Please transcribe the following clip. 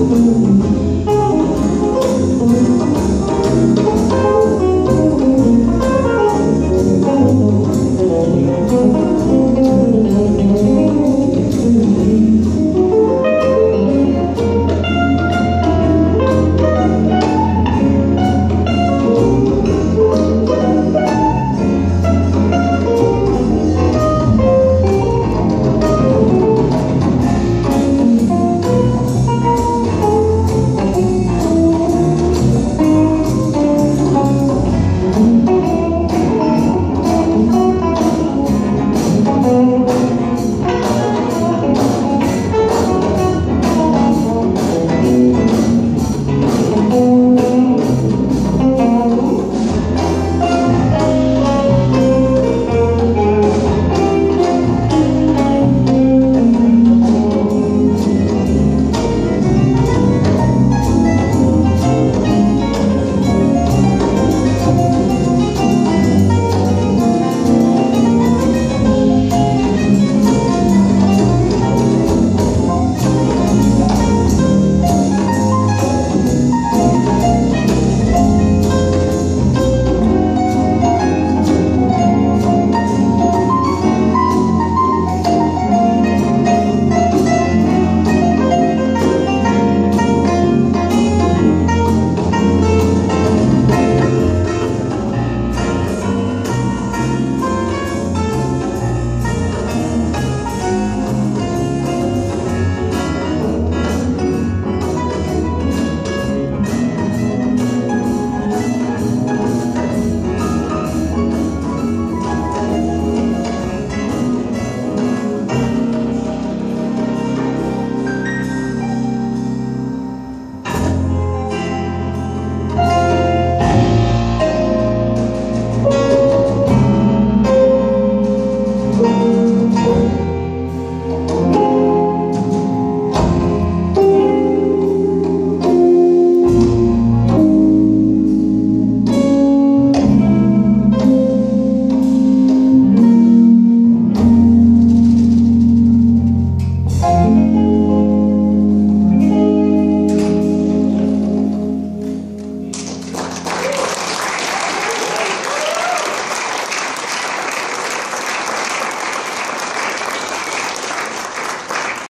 Música